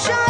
Shine.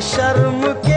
Yakışar mı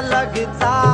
लगता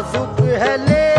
नाजुक है ले